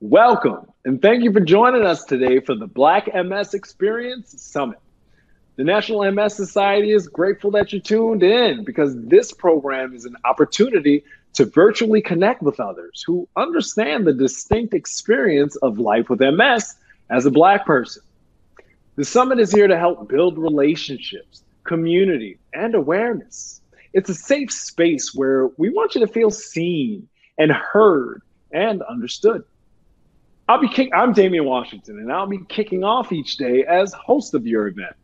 Welcome, and thank you for joining us today for the Black MS Experience Summit. The National MS Society is grateful that you tuned in because this program is an opportunity to virtually connect with others who understand the distinct experience of life with MS as a Black person. The summit is here to help build relationships, community, and awareness. It's a safe space where we want you to feel seen and heard and understood. I'll be kick- I'm Damian Washington, and I'll be kicking off each day as host of your event.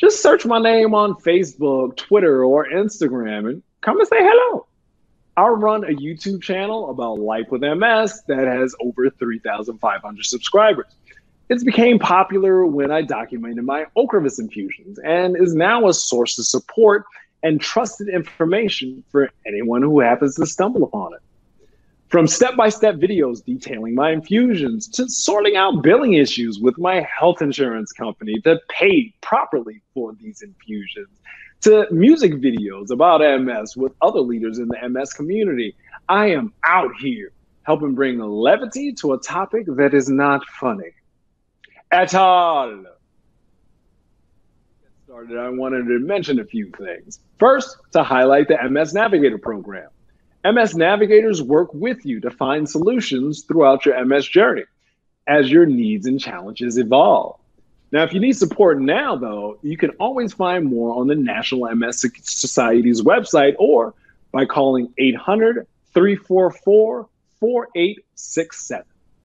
Just search my name on Facebook, Twitter, or Instagram and come and say hello. I'll run a YouTube channel about life with MS that has over 3,500 subscribers. It's became popular when I documented my Ocrevus infusions and is now a source of support and trusted information for anyone who happens to stumble upon it. From step by step videos detailing my infusions to sorting out billing issues with my health insurance company that paid properly for these infusions, to music videos about MS with other leaders in the MS community, I am out here helping bring levity to a topic that is not funny at all. Started, I wanted to mention a few things. First, to highlight the MS Navigator program. MS navigators work with you to find solutions throughout your MS journey as your needs and challenges evolve. Now, if you need support now, though, you can always find more on the National MS Society's website or by calling 800 344 4867.